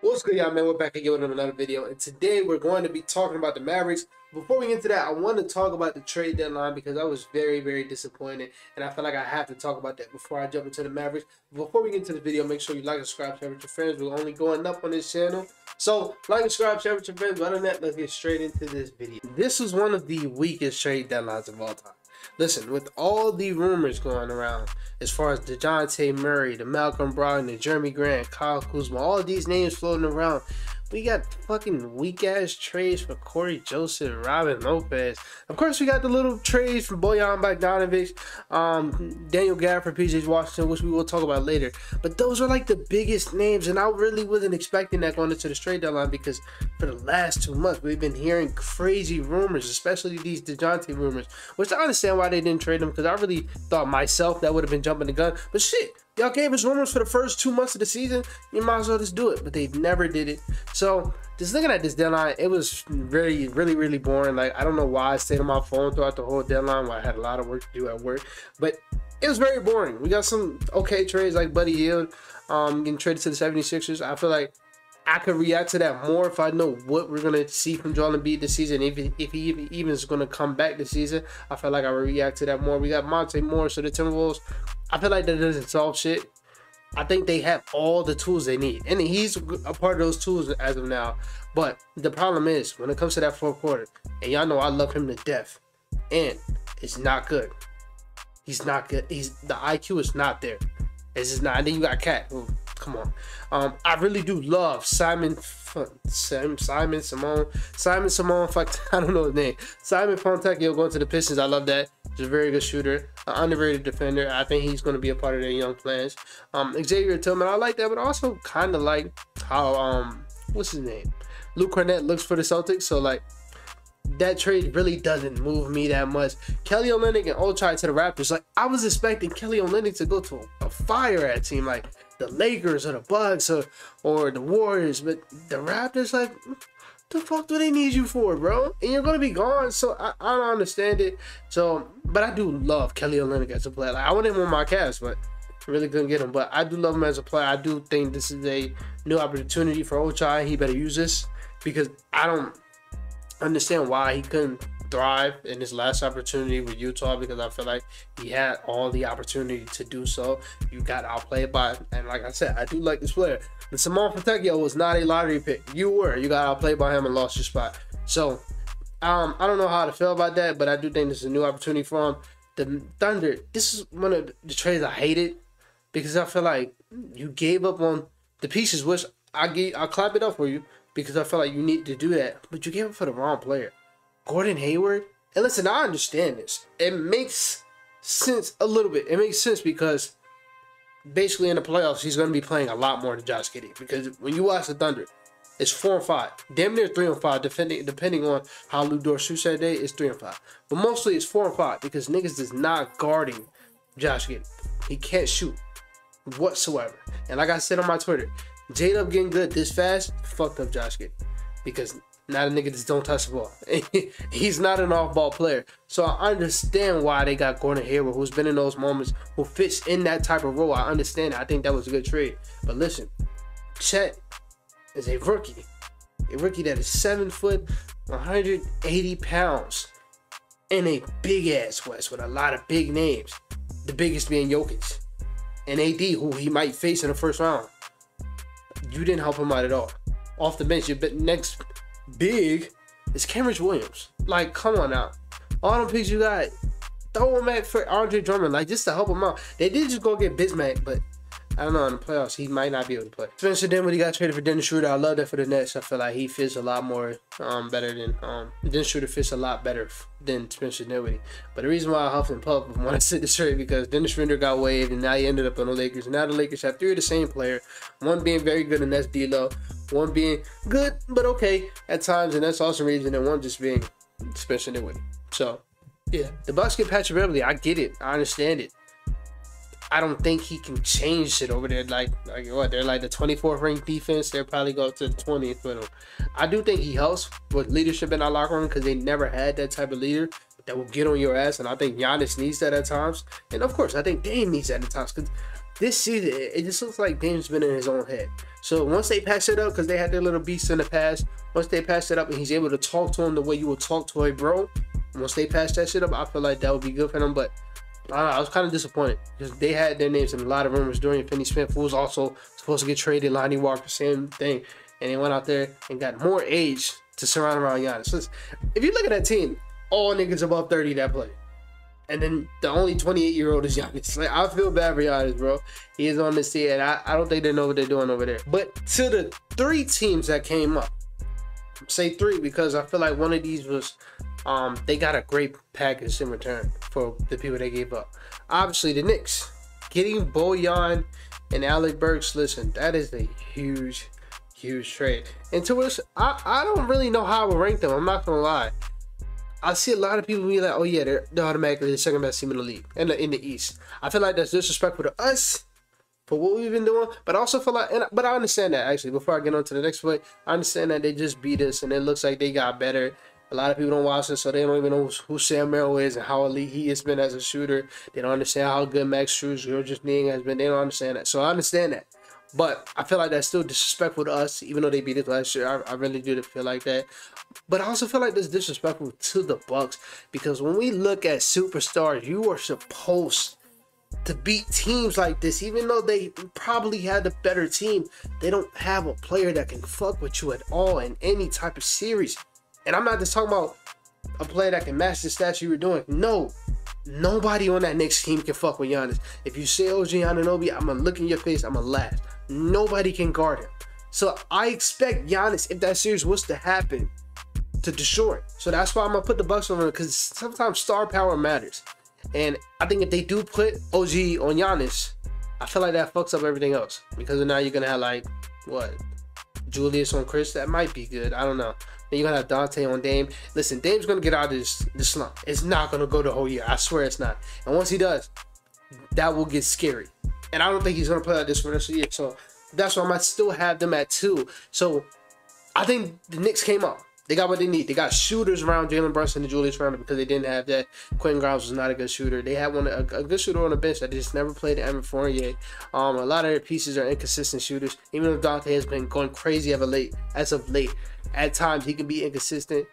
What's good, y'all, man? We're back again with another video, and today we're going to be talking about the Mavericks. Before we get into that, I want to talk about the trade deadline because I was very, very disappointed, and I feel like I have to talk about that before I jump into the Mavericks. Before we get into the video, make sure you like and subscribe, share with your friends. We're only going up on this channel, so like and subscribe, share with your friends. But other than that, let's get straight into this video. This was one of the weakest trade deadlines of all time. Listen, with all the rumors going around, as far as DeJounte Murray, the Malcolm Brogdon, the Jerami Grant, Kyle Kuzma, all these names floating around, we got fucking weak ass trades for Cory Joseph, Robin Lopez. Of course, we got the little trades from Bojan Bogdanovic, um, Daniel Gafford, PJ Washington, which we will talk about later. But those are like the biggest names, and I really wasn't expecting that going into the trade deadline because for the last two months we've been hearing crazy rumors, especially these Dejounte rumors, which I understand why they didn't trade them because I really thought myself that would have been jumping the gun. But shit, Y'all gave us rumors for the first two months of the season. You might as well just do it, but they never did it. So just looking at this deadline, it was really, really, really boring. Like I don't know why I stayed on my phone throughout the whole deadline. Why I had a lot of work to do at work, but it was very boring. We got some okay trades like Buddy Hield, um, getting traded to the 76ers. I feel like I could react to that more if I know what we're gonna see from Joel Embiid this season. If he, if he even is gonna come back this season, I feel like I would react to that more. We got Monte Morris, so the Timberwolves I feel like that doesn't solve shit. I think they have all the tools they need, and he's a part of those tools as of now. But the problem is when it comes to that fourth quarter, and y'all know I love him to death, and it's not good. He's not good. He's the IQ is not there. It's just not. And then you got KAT. Come on. Um, I really do love Simon. Simon Simon Simone Simon Simone. Fuck, I don't know his name. Simon Fontecchio going to the Pistons. I love that. He's a very good shooter, an underrated defender. I think he's going to be a part of their young plans. Um, Xavier Tillman, I like that, but also kind of like how um, what's his name? Luke Kornet looks for the Celtics. So like that trade really doesn't move me that much. Kelly Olynyk and Ochai to the Raptors. Like I was expecting Kelly Olynyk to go to a, a fire at team like the Lakers or the Bucks or or the Warriors, but the Raptors like the fuck do they need you for, bro? And you're gonna be gone, so I, I don't understand it. So, but I do love Kelly Olynyk as a player. Like I want him on my cast, but really couldn't get him. But I do love him as a player. I do think this is a new opportunity for Ochai. He better use this because I don't understand why he couldn't thrive in his last opportunity with Utah because I feel like he had all the opportunity to do so. You got outplayed by, and like I said, I do like this player. The Simone Fontecchio was not a lottery pick. You were. You got outplayed by him and lost your spot. So, um, I don't know how to feel about that, but I do think this is a new opportunity for him. The Thunder, this is one of the trades I hated because I feel like you gave up on the pieces, which I gave, I'll clap it up for you because I felt like you need to do that, but you gave up for the wrong player. Gordon Hayward. And listen, I understand this. It makes sense a little bit. It makes sense because basically in the playoffs, he's going to be playing a lot more than Josh Giddey. Because when you watch the Thunder, it's four and five, damn near three and five, depending depending on how Dort shoots that day. It's three and five, but mostly it's four and five because niggas is not guarding Josh Giddey. He can't shoot whatsoever. And like I said on my Twitter, J Dub getting good this fast fucked up Josh Giddey because not a nigga that don't touch the ball. He's not an off-ball player. So I understand why they got Gordon Hayward, who's been in those moments, who fits in that type of role. I understand. I think that was a good trade. But listen, Chet is a rookie. A rookie that is seven foot, 180 pounds, in a big ass West with a lot of big names. The biggest being Jokic. And AD, who he might face in the first round. You didn't help him out at all. Off the bench, your next big is Kenrich Williams. Like, come on now. All them picks you got, throw them at for Andre Drummond, like just to help him out. They did just go get Bismack, but I don't know, in the playoffs, he might not be able to play. Spencer Dinwiddie got traded for Dennis Schroeder. I love that for the Nets. I feel like he fits a lot more um, better than um, Dennis Schroeder fits a lot better than Spencer Dinwiddie. But the reason why I huff and puff when I said this trade because Dennis Schroeder got waived and now he ended up on the Lakers. And now the Lakers have three of the same player, one being very good and that's D'Lo, one being good but okay at times, and that's also reason, and one just being Spencer Dinwiddie. So yeah, the Bucks get Patrick Beverley. I get it. I understand it. I don't think he can change shit over there. Like, like what? They're like the 24th ranked defense. They'll probably go up to the 20th with him. I do think he helps with leadership in our locker room because they never had that type of leader that will get on your ass. And I think Giannis needs that at times. And of course, I think Dame needs that at times because this season it just looks like Dame's been in his own head. So once they pass it up, because they had their little beast in the past, once they pass it up and he's able to talk to him the way you would talk to a bro, once they pass that shit up, I feel like that would be good for them. But I, I was kind of disappointed because they had their names in a lot of rumors Dorian Finney-Smith, who was also supposed to get traded. Lonnie Walker, same thing, and they went out there and got more age to surround around Giannis. If you look at that team, all niggas above 30 that play. And then the only 28 year old is Giannis. Like, I feel bad for Giannis, bro. He is on the team, and I, I don't think they know what they're doing over there. But to the three teams that came up, say three because I feel like one of these was um they got a great package in return for the people they gave up. Obviously, the Knicks getting Bojan and Alec Burks. Listen, that is a huge, huge trade. And to us, I, I don't really know how I would rank them. I'm not gonna lie. I see a lot of people be like, "Oh yeah, they're, they're automatically the second best team in the league in the in the East." I feel like that's disrespectful to us for what we've been doing, but I also feel like, and, but I understand that actually. Before I get on to the next point, I understand that they just beat us, and it looks like they got better. A lot of people don't watch this, so they don't even know who Sam Merrill is and how elite he has been as a shooter. They don't understand how good Max Strus, Georges Niang has been. They don't understand that. So I understand that. But I feel like that's still disrespectful to us, even though they beat us last year. I, I really do feel like that. But I also feel like this disrespectful to the Bucks because when we look at superstars, you are supposed to beat teams like this, even though they probably had the better team. They don't have a player that can fuck with you at all in any type of series. And I'm not just talking about a player that can match the stats you were doing. No, nobody on that Knicks team can fuck with Giannis. If you say oh, OG Anunoby, I'm gonna look in your face. I'm gonna laugh. Nobody can guard him. So I expect Giannis, if that series was to happen, to destroy. So that's why I'm gonna put the Bucks on him because sometimes star power matters. And I think if they do put OG on Giannis, I feel like that fucks up everything else because now you're gonna have like what Julius on Khris. That might be good. I don't know. Then you're gonna have Donte on Dame. Listen, Dame's gonna get out of this, this slump. It's not gonna go the whole year. I swear it's not. And once he does, that will get scary. And I don't think he's gonna play like this for the rest of the year. So that's why I might still have them at two. So I think the Knicks came up. They got what they need. They got shooters around Jalen Brunson and Julius Randle because they didn't have that. Quentin Grimes was not a good shooter. They had one a, a good shooter on the bench that just never played Evan Fournier. Um, a lot of their pieces are inconsistent shooters. Even though Donte has been going crazy of late, as of late, at times he can be inconsistent.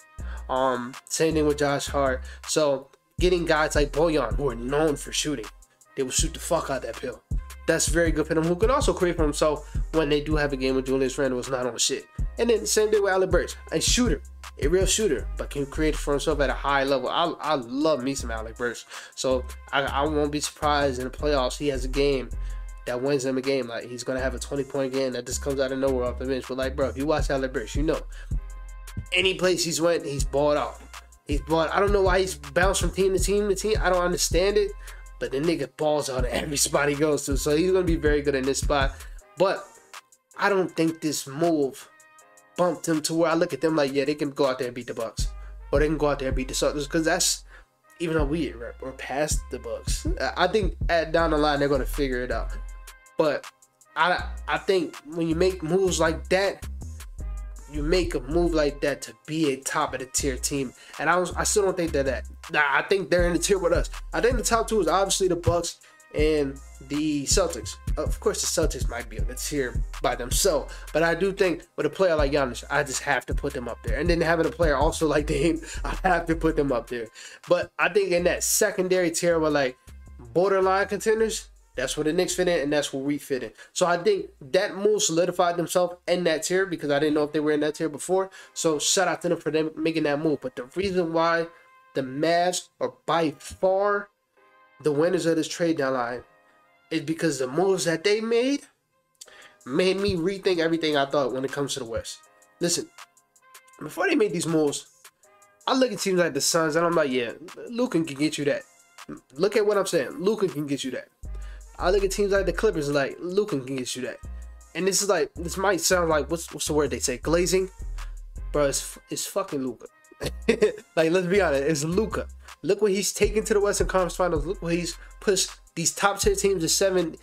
Um, same thing with Josh Hart. So getting guys like Bojan who are known for shooting, they will shoot the fuck out that pill. That's very good for them. Who can also create for himself when they do have a game with Julius Randle was not on shit. And then same thing with Alec Burks, a shooter, a real shooter, but can create for himself at a high level. I, I love me some Alec Burks. So I, I won't be surprised in the playoffs he has a game that wins him a game. Like he's gonna have a 20 point game that just comes out of nowhere off the bench. But like, bro, if you watch Alec Burks, you know any place he's went, he's bought out. He's bought. I don't know why he's bounced from team to team to team. I don't understand it. But the nigga balls out of every spot he goes to. So he's gonna be very good in this spot. But I don't think this move bumped him to where I look at them like, yeah, they can go out there and beat the Bucks. Or they can go out there and beat the Celtics. Because that's even though we we're past the Bucks. I think at down the line they're gonna figure it out. But I I think when you make moves like that, you make a move like that to be a top of the tier team. And I was I still don't think they're that. I think they're in the tier with us. I think the top two is obviously the Bucks and the Celtics. Of course, the Celtics might be on the tier by themselves, but I do think with a player like Giannis, I just have to put them up there. And then having a player also like Dame, I have to put them up there. But I think in that secondary tier, with like borderline contenders, that's where the Knicks fit in, and that's where we fit in. So I think that move solidified themselves in that tier because I didn't know if they were in that tier before. So shout out to them for them making that move. But the reason why the Mavs are by far the winners of this trade deadline is because the moves that they made made me rethink everything I thought when it comes to the West. Listen, before they made these moves, I look at teams like the Suns and I'm like, yeah, Luka can get you that. Look at what I'm saying. Luka can get you that. I look at teams like the Clippers, like Luka can get you that. And this is like this might sound like what's what's the word they say glazing, bro. It's it's fucking Luka. like let's be honest, it's Luka. Look what he's taken to the Western Conference Finals. Look what he's pushed these top tier teams to seven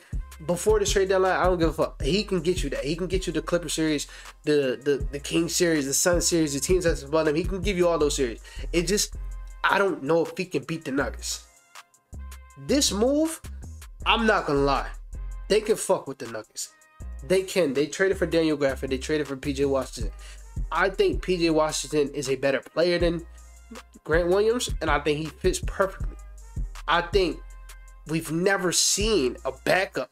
before the trade deadline. I don't give a fuck. He can get you that. He can get you the Clipper series, the the the King series, the Sun series, the teams that's above him. He can give you all those series. It just I don't know if he can beat the Nuggets. This move I'm not gonna lie. They can fuck with the Nuggets. They can. They traded for Daniel Gafford. They traded for PJ Washington. I think PJ Washington is a better player than Grant Williams, and I think he fits perfectly. I think we've never seen a backup.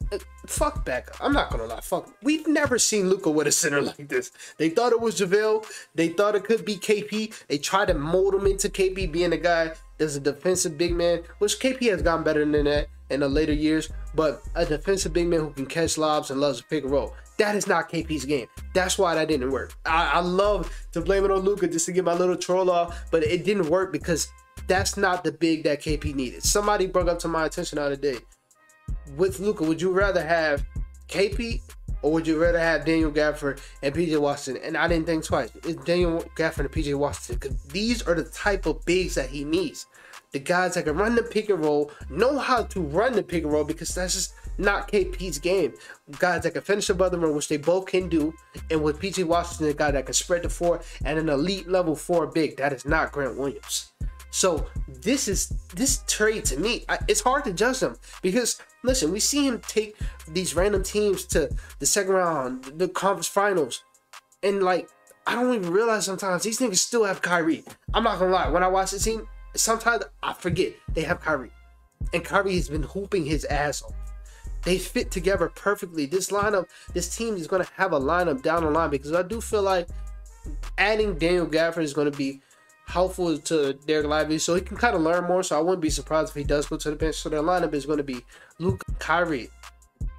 Fuck backup. I'm not gonna lie. Fuck. We've never seen Luka with a center like this. They thought it was JaVale. They thought it could be KP. They tried to mold him into KP being a guy that's a defensive big man, which KP has gotten better than that in the later years. But a defensive big man who can catch lobs and loves to pick and roll. That is not KP's game. That's why that didn't work. I, I love to blame it on Luka just to get my little troll off, but it didn't work because that's not the big that KP needed. Somebody brought up to my attention the other day. With Luka, would you rather have KP or would you rather have Daniel Gafford and PJ Washington? And I didn't think twice. It's Daniel Gafford and PJ Washington because these are the type of bigs that he needs. The guys that can run the pick and roll, know how to run the pick and roll because that's just not KP's game. Guys that can finish above the rim, which they both can do, and with PJ Washington, a guy that can spread the floor and an elite level four big. That is not Grant Williams. So this is this trade to me. I, it's hard to judge them because listen, we see him take these random teams to the second round, the conference finals, and like I don't even realize sometimes these niggas still have Kyrie. I'm not gonna lie. When I watch the team, sometimes I forget they have Kyrie, and Kyrie has been hooping his ass off. They fit together perfectly. This lineup, this team is gonna have a lineup down the line because I do feel like adding Daniel Gafford is gonna be helpful to Dereck Lively so he can kind of learn more. So I wouldn't be surprised if he does go to the bench. So their lineup is going to be Luke Kyrie,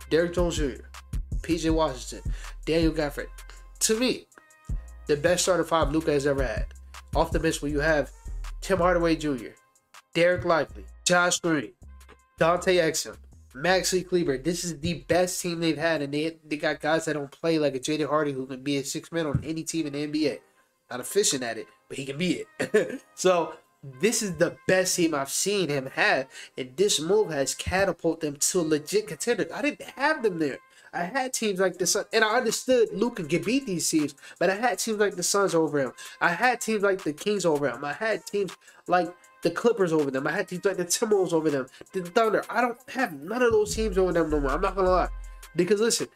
Derrick Jones Jr., PJ Washington, Daniel Gafford. To me, the best starting five Luka has ever had. Off the bench, where you have Tim Hardaway Jr., Dereck Lively, Josh Green, Dante Exum, Maxi Kleber. This is the best team they've had, and they they got guys that don't play like a Jaden Hardy who can be a six man on any team in the NBA. Not efficient at it, but he can be it. so this is the best team I've seen him have, and this move has catapulted them to a legit contender. I didn't have them there. I had teams like the Suns, and I understood Luka could beat these teams, but I had teams like the Suns over him. I had teams like the Kings over him. I had teams like the Clippers over them. I had teams like the Timberwolves over them, the Thunder. I don't have none of those teams over them no more. I'm not gonna lie, because listen,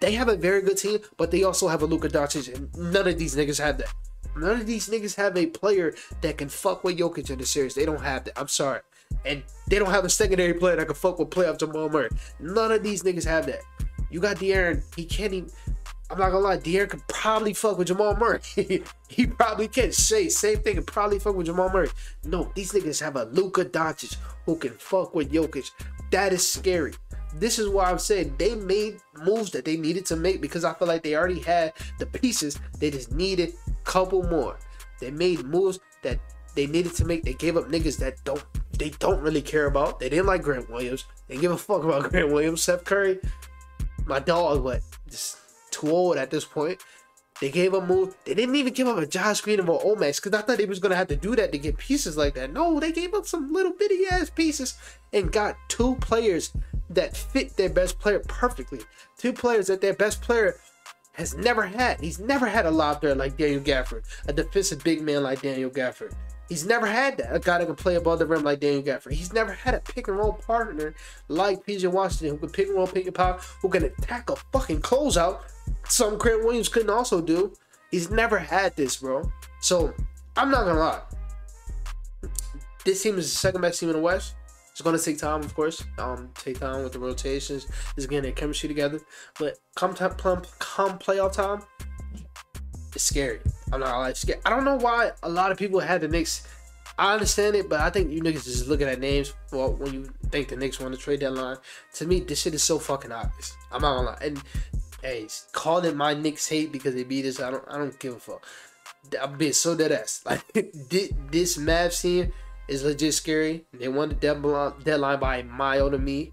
they have a very good team, but they also have a Luka Doncic, and none of these niggas have that. None of these niggas have a player that can fuck with Jokic in the series. They don't have that. I'm sorry. And they don't have a secondary player that can fuck with playoff Jamal Murray. None of these niggas have that. You got De'Aaron. He can't even. I'm not gonna lie. De'Aaron could probably fuck with Jamal Murray. he probably can. Say same thing. Could probably fuck with Jamal Murray. No, these niggas have a Luka Doncic who can fuck with Jokic. That is scary. This is why I'm saying they made moves that they needed to make because I feel like they already had the pieces. They just needed a couple more. They made moves that they needed to make. They gave up niggas that don't they don't really care about. They didn't like Grant Williams. They give a fuck about Grant Williams. Seth Curry, my dog, what just too old at this point. They gave a move. They didn't even give up a Josh Green or Omax because I thought they was gonna have to do that to get pieces like that. No, they gave up some little bitty ass pieces and got two players that fit their best player perfectly. Two players that their best player has never had. He's never had a lob threat like Daniel Gafford, a defensive big man like Daniel Gafford. He's never had that. A guy that can play above the rim like Daniel Gafford. He's never had a pick and roll partner like PJ Washington who can pick and roll, pick and pop, who can attack a fucking closeout. Some Grant Williams couldn't also do. He's never had this, bro. So I'm not gonna lie. This team is the second best team in the West. It's gonna take time, of course. Um, take time with the rotations. Is getting their chemistry together. But come time, come, come playoff time, it's scary. I'm not like scared. I don't know why a lot of people had the Knicks. I understand it, but I think you niggas just looking at names. Well, when you think the Knicks won the trade deadline, to me, this shit is so fucking obvious. I'm not gonna lie. And hey, call it my Knicks hate because they beat us. I don't. I don't give a fuck. I'm being so dead ass. Like this Mavs team is legit scary. They won the deadline by a mile to me.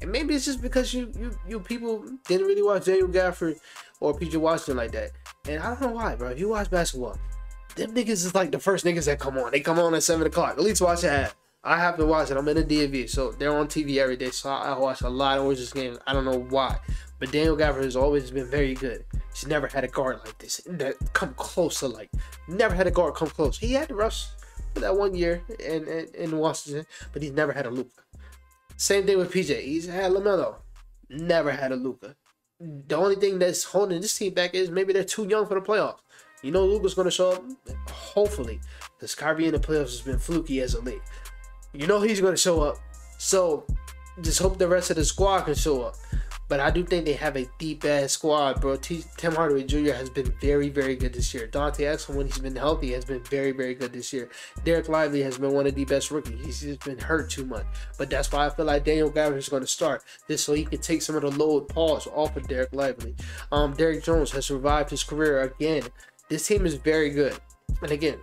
And maybe it's just because you you you people didn't really watch Daniel Gafford or PJ Washington like that. And I don't know why, bro. If you watch basketball, them niggas is like the first niggas that come on. They come on at seven o'clock. At least watch it. I have to watch it. I'm in a DMV, so they're on TV every day. So I watch a lot of Wizards games. I don't know why, but Daniel Gafford has always been very good. He's never had a guard like this that come close to like. Never had a guard come close. He had Russ for that one year in, in, in Washington, but he's never had a Luka. Same thing with PJ. He's had Lamelo, never had a Luka. The only thing that's holding this team back is maybe they're too young for the playoffs. You know, Luka's going to show up, hopefully, because Kyrie in the playoffs has been fluky as a league. You know he's going to show up. So just hope the rest of the squad can show up. But I do think they have a deep ass squad, bro. T- Tim Hardaway Jr. has been very, very good this year. Dante Exum, when he's been healthy, has been very, very good this year. Dereck Lively has been one of the best rookies. He's just been hurt too much. But that's why I feel like Daniel Gafford is going to start this so he can take some of the load pause off of Dereck Lively. Um, Derrick Jones has survived his career again. This team is very good. And again,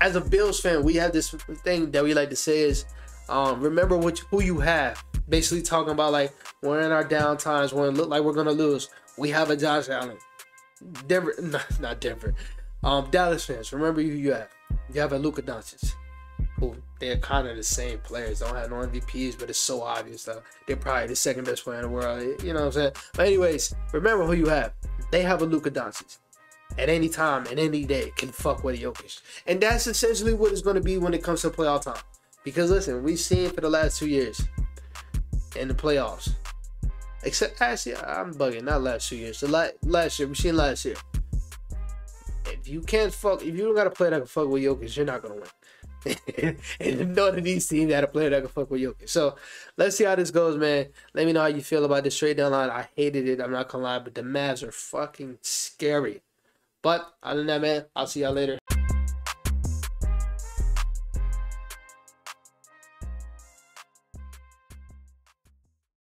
as a Bills fan, we have this thing that we like to say is um, remember who you have. Basically talking about like we're in our down times when it look like we're gonna lose. We have a Josh Allen. Denver, not, not Denver. Um, Dallas fans, remember who you have. You have a Luka Doncic, who they're kind of the same players. Don't have no MVPs, but it's so obvious though. They're probably the second best player in the world. You know what I'm saying? But anyways, remember who you have. They have a Luka Doncic at any time and any day can fuck with Jokic. And that's essentially what it's going to be when it comes to playoff time. Because listen, we've seen for the last two years in the playoffs. Except actually, I'm bugging. Not last two years. The last, last year, we seen last year. If you can't fuck, if you don't got a player that can fuck with Jokic, you're not gonna win. and none of these teams had a player that can fuck with Jokic. So let's see how this goes, man. Let me know how you feel about this trade deadline. I hated it. I'm not gonna lie, but the Mavs are fucking scary. But other than that, man, I'll see y'all later.